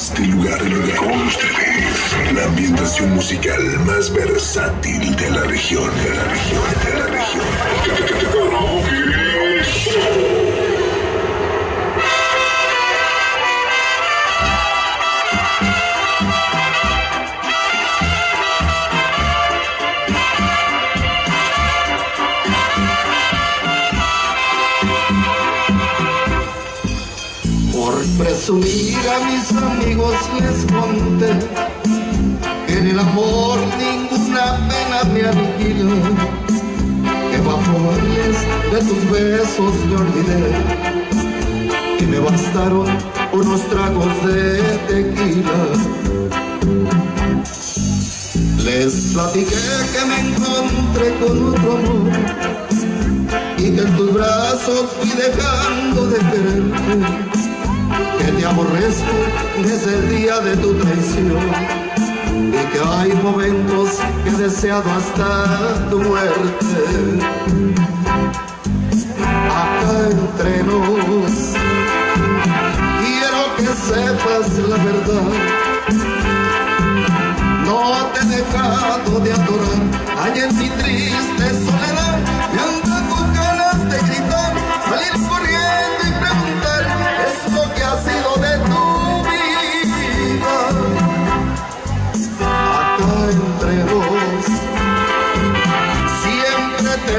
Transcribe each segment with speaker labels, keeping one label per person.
Speaker 1: este lugar. Con ustedes, la ambientación musical más versátil de la región. De la región, de la región.
Speaker 2: Presumir a mis amigos les conté que en el amor ninguna pena me aniquila, que bajo de tus besos me olvidé, y me bastaron unos tragos de tequila. Les platiqué que me encontré con otro amor y que en tus brazos fui dejando de desde el día de tu traición y que hay momentos que he deseado hasta tu muerte. Acá entre nos, quiero que sepas la verdad. No te he dejado de adorar, hay en mi triste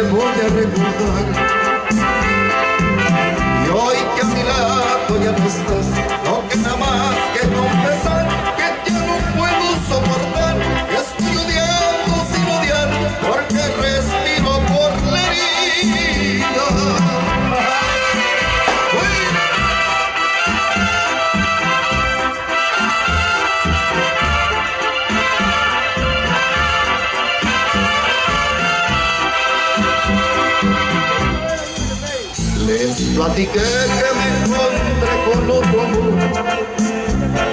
Speaker 2: both every both Les platiqué que me encontré con otro amor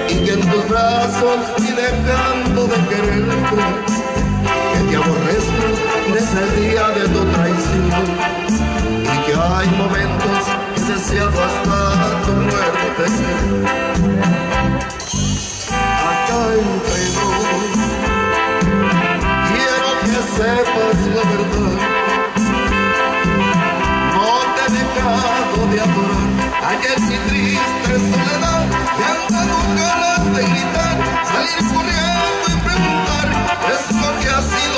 Speaker 2: y que en tus brazos fui dejando de quererte, que te aborrezco desde el día de tu traición y que hay momentos que deseado hasta de adorar Ayer mi triste soledad Me han dado ganas de gritar Salir corriendo y preguntar Es lo que ha sido